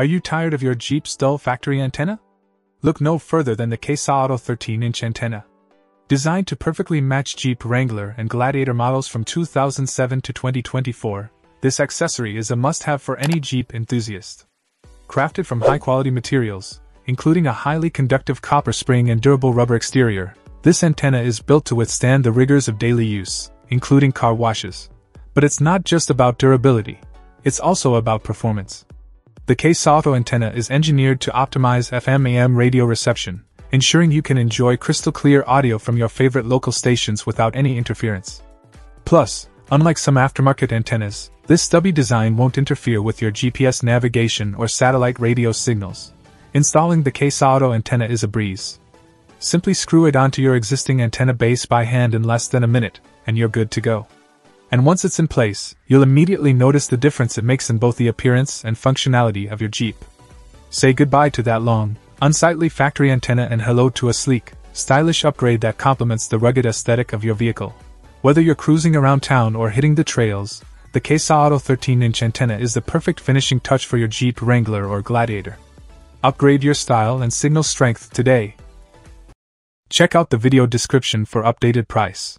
Are you tired of your Jeep's dull factory antenna? Look no further than the KSaAuto 13 inch antenna. Designed to perfectly match Jeep Wrangler and Gladiator models from 2007 to 2024, this accessory is a must have for any Jeep enthusiast. Crafted from high quality materials, including a highly conductive copper spring and durable rubber exterior, this antenna is built to withstand the rigors of daily use, including car washes. But it's not just about durability, it's also about performance. The KSaAuto antenna is engineered to optimize FM AM radio reception, ensuring you can enjoy crystal clear audio from your favorite local stations without any interference. Plus, unlike some aftermarket antennas, this stubby design won't interfere with your GPS navigation or satellite radio signals. Installing the KSaAuto antenna is a breeze. Simply screw it onto your existing antenna base by hand in less than a minute, and you're good to go and once it's in place, you'll immediately notice the difference it makes in both the appearance and functionality of your Jeep. Say goodbye to that long, unsightly factory antenna and hello to a sleek, stylish upgrade that complements the rugged aesthetic of your vehicle. Whether you're cruising around town or hitting the trails, the KSaAuto 13 inch antenna is the perfect finishing touch for your Jeep Wrangler or Gladiator. Upgrade your style and signal strength today. Check out the video description for updated price.